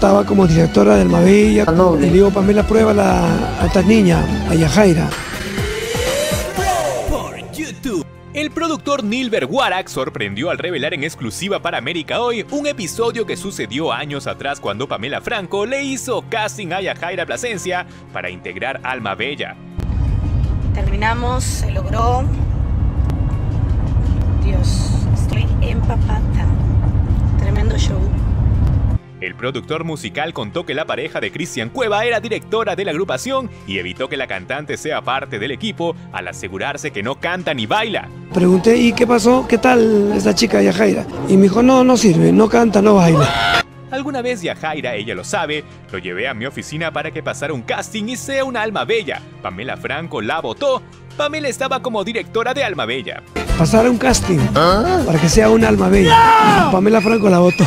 Estaba como directora del Mavilla. Le digo, Pamela, prueba a esta niña, a Yajaira. El productor Nilber Warak sorprendió al revelar en exclusiva para América Hoy un episodio que sucedió años atrás cuando Pamela Franco le hizo casting a Yajaira Plasencia para integrar Alma Bella. Terminamos, se logró. Productor musical contó que la pareja de Cristian Cueva era directora de la agrupación y evitó que la cantante sea parte del equipo al asegurarse que no canta ni baila. Pregunté, ¿y qué pasó? ¿Qué tal esta chica Yajaira? Y me dijo, no, no sirve, no canta, no baila. Alguna vez Yajaira, ella lo sabe, lo llevé a mi oficina para que pasara un casting y sea una alma bella. Pamela Franco la votó. Pamela estaba como directora de Alma Bella. Pasara un casting para que sea una alma bella. Pamela Franco la votó.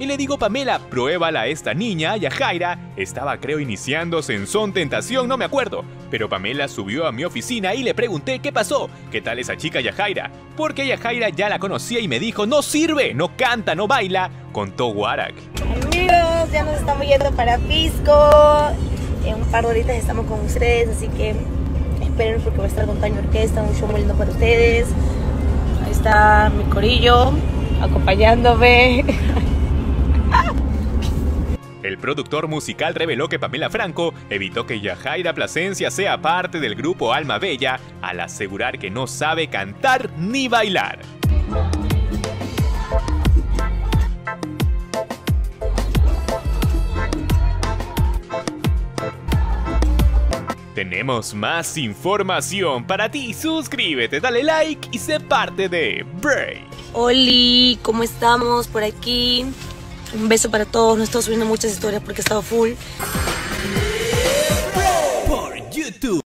Y le digo, Pamela, pruébala a esta niña, Yajaira. Estaba, creo, iniciándose en Tentación, no me acuerdo. Pero Pamela subió a mi oficina y le pregunté qué pasó, qué tal esa chica Yajaira. Porque Yajaira ya la conocía y me dijo, no sirve, no canta, no baila, contó Warak. Amigos, ya nos estamos yendo para Pisco. En un par de horitas estamos con ustedes, así que esperen porque voy a estar con Taño Orquesta, un show muy lindo para ustedes. Ahí está mi corillo acompañándome. El productor musical reveló que Pamela Franco evitó que Yajaira Plasencia sea parte del grupo Alma Bella al asegurar que no sabe cantar ni bailar. Tenemos más información para ti. Suscríbete, dale like y sé parte de Break. Oli, ¿cómo estamos por aquí? Un beso para todos. No he estado subiendo muchas historias porque he estado full. Por YouTube.